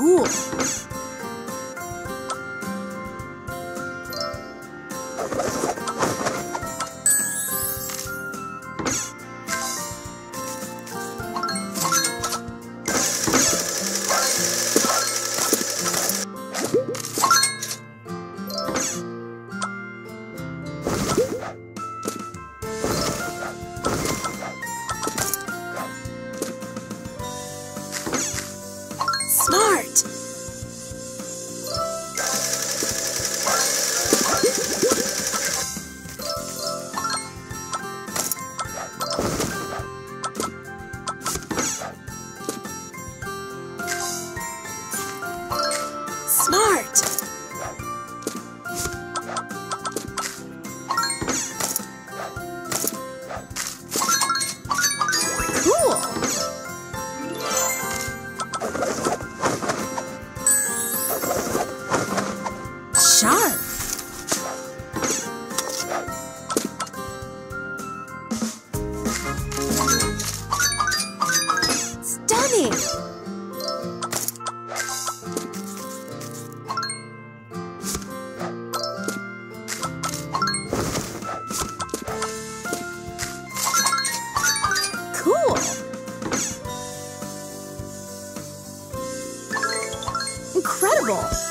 Cool. Sharp. Stunning. Cool. Incredible.